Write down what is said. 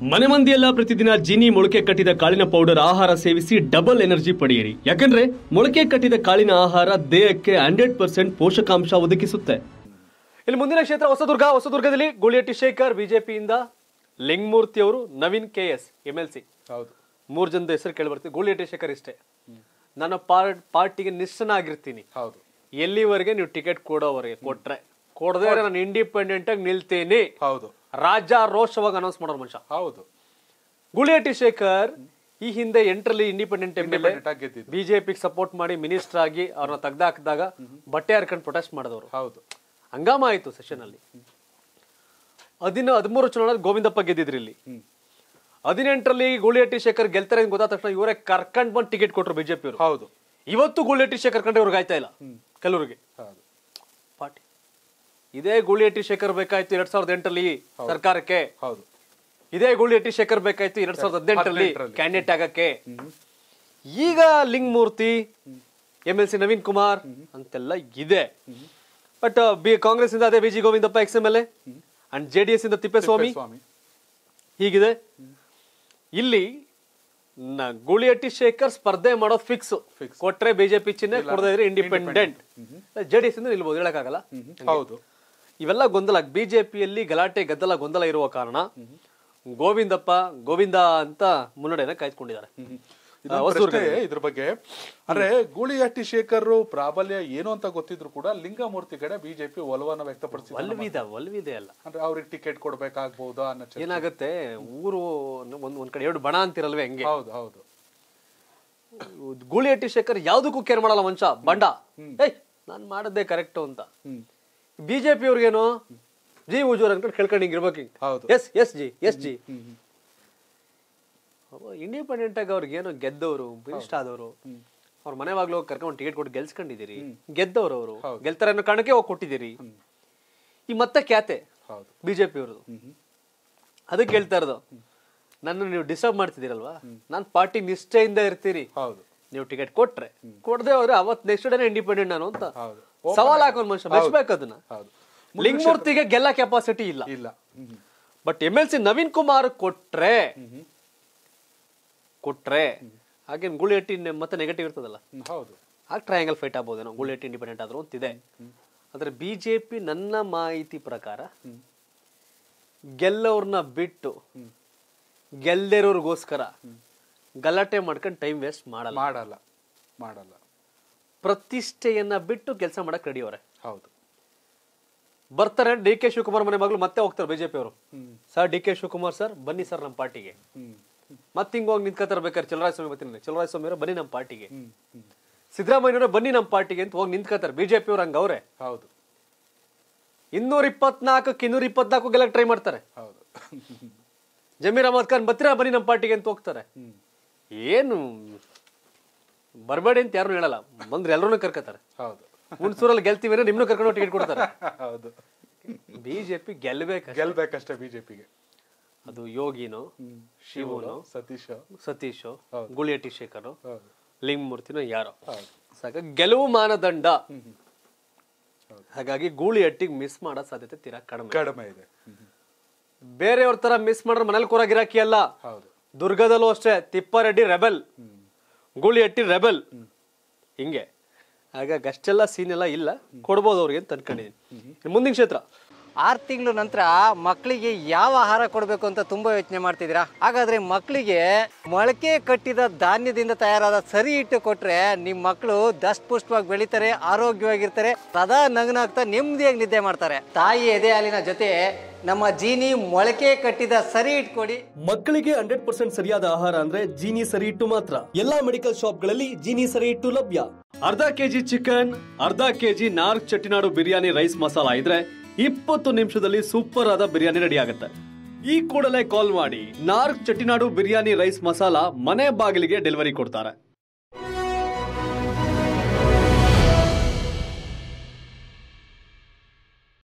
ಮನೆ ಮಂದಿಯೆಲ್ಲ ಪ್ರತಿದಿನ ಜಿನಿ ಮೊಳಕೆ ಕಟ್ಟಿದ ಕಾಳಿನ ಪೌಡರ್ ಆಹಾರ ಸೇವಿಸಿ ಡಬಲ್ ಎನರ್ಜಿ ಪಡೆಯಿರಿ. ಯಾಕಂದ್ರೆ ಮೊಳಕೆ ಕಟ್ಟಿದ ಕಾಳಿನ ಆಹಾರ ದೇಹಕ್ಕೆ ಹಂಡ್ರೆಡ್ ಪರ್ಸೆಂಟ್ ಪೋಷಕಾಂಶ ಒದಗಿಸುತ್ತೆ. ಇಲ್ಲಿ ಮುಂದಿನ ಕ್ಷೇತ್ರ ಹೊಸದುರ್ಗ ಹೊಸದುರ್ಗದಲ್ಲಿ ಗುಳಿಯಟ್ಟಿ ಶೇಖರ್ ಬಿಜೆಪಿಯಿಂದ ಲಿಂಗಮೂರ್ತಿ ಅವರು Naveen K S M L C. ಹೌದು. ಮೂರು ಜನದ ಹೆಸರು ಕೇಳಿ ಬರ್ತೀವಿ ಗುಳಿಯಟ್ಟಿ ಶೇಖರ್ ಇಷ್ಟೇ. ನನ್ನ ಪಾರ್ಟ್ ಪಾರ್ಟಿಗೆ ನಿಷ್ಠನಾಗಿರ್ತೀನಿ. ಹೌದು. ಎಲ್ಲಿವರೆಗೆ ನೀವು ಟಿಕೆಟ್ ಕೊಡೋವರೆಗೆ ಕೊಟ್ರೆ? ಕೊಡದೆ ನಾನು ಇಂಡಿಪೆಂಡೆಂಟ್ ಆಗಿ ನಿಲ್ತೇನೆ. ಹೌದು. ರಾಜ ರೋಷವಾಗಿ ಅನೌನ್ಸ್ ಮಾಡೋರು ಮನುಷ್ಯ. ಹೌದು. ಗುಳಿಯಟ್ಟಿ ಶೇಖರ್ ಈ ಹಿಂದೆ ಎಂಟರಲ್ಲಿ ಇಂಡಿಪೆಂಡೆಂಟ್ ಎಂ ಎಲ್. ಬಿಜೆಪಿಗೆ ಸಪೋರ್ಟ್ ಮಾಡಿ ಮಿನಿಸ್ಟರ್ ಆಗಿ ಅವ್ರನ್ನ ತೆಗ್ದಾಕಿದಾಗ ಬಟ್ಟೆ ಹರ್ಕೊಂಡು ಪ್ರೊಟೆಸ್ಟ್ ಮಾಡಿದವರು. ಹೌದು. ಹಂಗಾಮ ಆಯ್ತು ಸೆಷನ್ ಅಲ್ಲಿ. ಹದಿನ ಹದಿಮೂರು ಚುನಾವಣೆ ಗೋವಿಂದಪ್ಪ ಗೆದ್ದಿದ್ರು ಇಲ್ಲಿ. ಹದಿನೆಂಟರಲ್ಲಿ ಗುಳಿಯಟ್ಟಿ ಶೇಖರ್ ಗೆಲ್ತಾರೆ ಅಂತ ಗೊತ್ತಾದ ತಕ್ಷಣ ಇವರೇ ಕರ್ಕಂಡ್ ಬಂದು ಟಿಕೆಟ್ ಕೊಟ್ರು ಬಿಜೆಪಿ ಅವರು ಹೌದು. ಇವತ್ತು ಗುಳಿಯಟ್ಟಿ ಶೇಖರ್ ಕಂಡ್ರೆ ಇವ್ರಿಗೆ ಆಯ್ತಾ ಇಲ್ಲ? ಕೆಲವರಿಗೆ. ಪಾರ್ಟಿ. ಇದೇ ಗೂಳಿಹಟ್ಟಿ ಶೇಖರ್ ಬೇಕಾಯ್ತು ಎರಡ್ ಸಾವಿರದ ಎಂಟರಲ್ಲಿ ಸರ್ಕಾರಕ್ಕೆ. ಹೌದು. ಇದೇ ಗೂಳಿಹಟ್ಟಿ ಶೇಖರ್ ಬೇಕಾಯ್ತು ಎರಡ್ ಸಾವಿರದ ಹದಿನೆಂಟರಲ್ಲಿ. ಕ್ಯಾಂಡಿಡೇಟ್ ಆಗಕ್ಕೆ. ಈಗ Lingamurthy M L C Naveen Kumar ಅಂತೆಲ್ಲ ಇದೆ. ಬಟ್ ಬಿ ಕಾಂಗ್ರೆಸ್ ಇಂದ ಅದೇ V G Govindappa ex M L A and J D S ಇಂದ ತಿಪ್ಪೇಸ್ವಾಮಿ. ಹೀಗಿದೆ. ಇಲ್ಲಿ ಗೂಳಿಹಟ್ಟಿ ಗುಳಿಯಟ್ಟಿ ಶೇಖರ್ ಸ್ಪರ್ಧೆ ಮಾಡೋದು ಫಿಕ್ಸ್. ಕೊಟ್ರೆ ಬಿಜೆಪಿ ಚಿಹ್ನೆ ಕೊಡದೇ ಇಂಡಿಪೆಂಡೆಂಟ್ ಜೆ ಡಿ ಎಸ್ ಇಂದ ನಿಲ್ಬೋದು ಹೇಳಕ್ಕಾಗಲ್ಲ. ಹೌದು. ಇವೆಲ್ಲ ಗೊಂದಲ. ಬಿಜೆಪಿಯಲ್ಲಿ ಗಲಾಟೆ ಗದ್ದಲ ಗೊಂದಲ ಇರುವ ಕಾರಣ ಗೋವಿಂದಪ್ಪ ಗೋವಿಂದ ಅಂತ ಮುನ್ನಡೆಯನ್ನ ಕಾಯ್ದುಕೊಂಡಿದ್ದಾರೆ. ಇದ್ರ ಬಗ್ಗೆ. ಅಂದ್ರೆ ಗೂಳಿಹಟ್ಟಿ ಶೇಖರ್ ಪ್ರಾಬಲ್ಯ ಏನು ಅಂತ ಗೊತ್ತಿದ್ರು ಕೂಡ ಲಿಂಗಮೂರ್ತಿ ಕಡೆ ಬಿಜೆಪಿ ಒಲವನ್ನ ವ್ಯಕ್ತಪಡಿಸಿ ಒಲ್ವಿದ ಒಲ್ವಿದೆ ಅಲ್ಲ. ಅಂದ್ರೆ ಅವ್ರಿಗೆ ಟಿಕೆಟ್ ಕೊಡ್ಬೇಕಾಗ್ಬಹುದಾ ಅನ್ನೋ. ಏನಾಗುತ್ತೆ ಊರು ಒಂದ್ ಒಂದ್ ಕಡೆ ಎರಡು ಬಣ ಅಂತಿರಲ್ವೇ ಹೆಂಗೆ. ಹೌದು ಹೌದು. ಗೂಳಿಹಟ್ಟಿ ಶೇಖರ್ ಯಾವ್ದಕ್ಕೂ ಕೇರ್ ಮಾಡಲ್ಲ ಮನುಷ್ಯ ಬಂಡ. ಏಯ್ ನಾನ್ ಮಾಡದ್ದೇ ಕರೆಕ್ಟ್ ಅಂತ. ಬಿಜೆಪಿ ಅವ್ರಿಗೇನು? ಜಿ ಉಜೂರ್ ಅಂತ ಕೇಳ್ಕೊಂಡು ಇರ್ಬೇಕು ಹೌದು. S S G S G. Independent ಆಗಿ ಅವ್ರಿಗೆ ಏನೋ ಗೆದ್ದವರು ಮಿನಿಸ್ಟ್ ಆದವರು ಅವ್ರ ಮನೆ ಬಾಗ್ಲು ಹೋಗಿ ಕರ್ಕೊಂಡು ಟಿಕೆಟ್ ಕೊಟ್ಟು ಗೆಲ್ಸ್ಕೊಂಡಿದ್ದೀರಿ. ಗೆದ್ದವ್ರು ಅವರು. ಗೆಲ್ತಾರೆ ಅನ್ನೋ ಕಾರಣಕ್ಕೆ ಹೋಗಿ ಕೊಟ್ಟಿದ್ದೀರಿ. ಈ ಮತ್ತೆ ಖ್ಯಾತೆ ಹೌದು. ಬಿಜೆಪಿ ಅವ್ರದ್ದು ಅದಕ್ಕೆ ಹೇಳ್ತಾ ಇರೋದು. ನನ್ನ ನೀವು ಡಿಸ್ಟರ್ಬ್ ಮಾಡ್ತಿದ್ದೀರಲ್ವಾ? ನಾನು ಪಾರ್ಟಿ ನಿಷ್ಠೆಯಿಂದ ಇರ್ತೀರಿ ಹೌದು. ನೀವು ಟಿಕೆಟ್ ಕೊಟ್ರೆ. ಕೊಡದೆ ಹೋದ್ರೆ ಅವತ್ ನೆಕ್ಸ್ಟ್ ಡೇನೆ ಇಂಡಿಪೆಂಡೆಂಟ್ ನಾನು ಅಂತ ಸವಾಲ್ ಹಾಕೋನ್ ಮನುಷ್ಯ ಬೆಚ್ಚಬೇಕು ಅದನ್ನ. ಲಿಂಗಮೂರ್ತಿಗೆ ಗೆಲ್ಲ ಕೆಪಾಸಿಟಿ ಇಲ್ಲ. ಇಲ್ಲ. But M L C Naveen Kumar ಕೊಟ್ರೆ ಕೊಟ್ರೆ ಹಾಗೇನು ಗುಳಿಹಟ್ಟಿ ಮತ್ತೆ ನೆಗೆಟಿವ್ ಇರ್ತದಲ್ಲ? ಹೌದು. ಆಗ ಟ್ರಯಾಂಗಲ್ ಫೈಟ್ ಆಗ್ಬೋದೇನೋ ಗುಳಿಹಟ್ಟಿ ಇಂಡಿಪೆಂಡೆಂಟ್ ಆದ್ರೂ ಅಂತಿದೆ ಆದ್ರೆ ಬಿಜೆಪಿ ನನ್ನ ಮಾಹಿತಿ ಪ್ರಕಾರ ಗೆಲ್ಲೋರ್ನ ಬಿಟ್ಟು ಗೆಲ್ದಿರೋರ್ಗೋಸ್ಕರ ಗಲಾಟೆ ಮಾಡ್ಕೊಂಡು ಟೈಮ್ ವೇಸ್ಟ್ ಮಾಡಲ್ಲ. ಮಾಡಲ್ಲ ಮಾಡಲ್ಲ. ಪ್ರತಿಷ್ಠೆಯನ್ನ ಬಿಟ್ಟು ಕೆಲಸ ಮಾಡಕ್ ರೆಡಿ ಅವ್ರೆ. ಹೌದು. ಬರ್ತಾರೆ ಡಿ ಕೆ ಶಿವಕುಮಾರ್ ಮನೆ ಮಗಳು ಮತ್ತೆ ಹೋಗ್ತಾರೆ ಬಿಜೆಪಿ ಅವರು. Sir D K Shivakumar sir ಬನ್ನಿ ಸರ್ ನಮ್ಮ ಪಾರ್ಟಿಗೆ. ಮತ್ತೆ ಹಿಂಗ್ ಹೋಗಿ ನಿಂತ್ಕೋತಾರೆ ಬೇಕಾದ್ರೆ ಚಲರಾಯ ಸ್ವಾಮಿ ಬರ್ತೀನಿ ಚಲರಾಯ ಸ್ವಾಮಿ ಅವರೇ ಬನ್ನಿ ನಮ್ಮ ಪಾರ್ಟಿಗೆ. ಹ್ಮ್ ಬನ್ನಿ ನಮ್ಮ ಪಾರ್ಟಿಗೆ ಅಂತ ಹೋಗಿ ನಿಂತ್ಕೋತಾರೆ ಬಿಜೆಪಿ ಅವ್ರು ಹಂಗ ಅವ್ರೆ. ಹೌದು. ಇನ್ನೂರ ಇಪ್ಪತ್ನಾಲ್ಕಕ್ಕೆ ಇನ್ನೂರ ಇಪ್ಪತ್ನಾಲ್ಕು ಗೆಲ್ಲ ಟ್ರೈ ಮಾಡ್ತಾರೆ. ಹೌದು. ಜಮೀರ್ ಅಹಮದ್ ಖಾನ್ ಬತ್ತಿರ ಬನ್ನಿ ನಮ್ಮ ಪಾರ್ಟಿಗೆ ಅಂತ ಹೋಗ್ತಾರೆ. ಏನು ಬರಬೇಡಿ ಅಂತ ಯಾರು ಹೇಳಲ್ಲ. ಬಂದ್ರೆ ಎಲ್ಲರೂ ಕರ್ಕತಾರೆ. ಹೌದು. ಹುಣಸೂರಲ್ಲಿ ಗೆಲ್ತೀವಿ ಅಂದ್ರೆ ನಿಮ್ನು ಕರ್ಕೊಂಡು ಟಿಕೆಟ್ ಕೊಡ್ತಾರೆ. ಹೌದು. ಬಿಜೆಪಿ ಗೆಲ್ಬೇಕು ಗೆಲ್ಬೇಕಷ್ಟೇ ಬಿಜೆಪಿಗೆ. ಅದು ಯೋಗಿನೋ ಶಿವನೋ ಸತೀಶ್. ಸತೀಶ್ ಗುಳಿಯಟಿ ಗುಳಿಯಟ್ಟಿ ಶೇಖರು ಲಿಂಗಮೂರ್ತಿನೋ ಯಾರೋ. ಸಾಕ ಗೆಲುವು ಮಾನದಂಡ. ಹಾಗಾಗಿ ಗೂಳಿಹಟ್ಟಿಗೆ ಮಿಸ್ ಮಾಡೋ ಸಾಧ್ಯತೆ ತೀರಾ ಕಡಿಮೆ. ಕಡಿಮೆ ಇದೆ. ಬೇರೆಯವ್ರ ತರ ಮಿಸ್ ಮಾಡ್ರೆ ಮನೇಲಿ ಕೂರಾಗಿರಾಕಿ ಅಲ್ಲ ಹೌದು. ದುರ್ಗದಲ್ಲೂ ಅಷ್ಟೇ ತಿಪ್ಪಾರೆಡ್ಡಿ ರೆಬೆಲ್ ಹ್ಮ್ ಗೂಳಿಹಟ್ಟಿ ರೆಬೆಲ್ ಹಿಂಗೆ. ಹಾಗಾಗಿ ಅಷ್ಟೆಲ್ಲ ಸೀನ್ ಎಲ್ಲ ಇಲ್ಲ ಕೊಡ್ಬೋದು ಅವ್ರಿಗೆ ಅಂತ ಅನ್ಕೊಂಡಿದ್ದೀನಿ. ಮುಂದಿನ ಕ್ಷೇತ್ರ. ಆರು ತಿಂಗಳ ನಂತರ ಮಕ್ಕಳಿಗೆ ಯಾವ ಆಹಾರ ಕೊಡಬೇಕು ಅಂತ ತುಂಬಾ ಯೋಚನೆ ಮಾಡ್ತಿದ್ದೀರಾ? ಹಾಗಾದ್ರೆ ಮಕ್ಕಳಿಗೆ ಮೊಳಕೆ ಕಟ್ಟಿದ ಧಾನ್ಯದಿಂದ ತಯಾರಾದ ಸರಿ ಹಿಟ್ಟು ಕೊಟ್ಟರೆ ನಿಮ್ಮ ಮಕ್ಕಳು ದಷ್ಟಪುಷ್ಟವಾಗಿ ಬೆಳೀತಾರೆ, ಆರೋಗ್ಯವಾಗಿರ್ತಾರೆ, ಸದಾ ನಗನಾಗ್ತಾ ನೆಮ್ಮದಿಯಾಗಿ ನಿದ್ದೆ ಮಾಡ್ತಾರೆ. ತಾಯಿ ಎದೆ ಹಾಲಿನ ಜೊತೆ ನಮ್ಮ ಜೀನಿ ಮೊಳಕೆ ಕಟ್ಟಿದ ಸರಿ ಇಟ್ಕೊಡಿ ಕೊಡಿ. ಮಕ್ಕಳಿಗೆ ಹಂಡ್ರೆಡ್ ಪರ್ಸೆಂಟ್ ಸರಿಯಾದ ಆಹಾರ ಅಂದ್ರೆ ಜೀನಿ ಸರಿ ಇಟ್ಟು ಮಾತ್ರ. ಎಲ್ಲಾ ಮೆಡಿಕಲ್ ಶಾಪ್ಗಳಲ್ಲಿ ಜೀನಿ ಸರಿ ಲಭ್ಯ. ಅರ್ಧ ಕೆಜಿ ಚಿಕನ್, ಅರ್ಧ ಕೆಜಿ ನಾರ್ಕ್ ಚಟ್ಟಿನಾಡು ಬಿರಿಯಾನಿ ರೈಸ್ ಮಸಾಲಾ ಇದ್ರೆ ಇಪ್ಪತ್ತು ನಿಮಿಷದಲ್ಲಿ ಸೂಪರ್ ಆದ ಬಿರಿಯಾನಿ ರೆಡಿ ಆಗುತ್ತೆ. ಈ ಕೂಡಲೇ ಕಾಲ್ ಮಾಡಿ ನಾರ್ಕ್ ಚಟ್ಟಿನಾಡು ಬಿರಿಯಾನಿ ರೈಸ್ ಮಸಾಲಾ ಮನೆ ಬಾಗಿಲಿಗೆ ಡೆಲಿವರಿ ಕೊಡ್ತಾರೆ.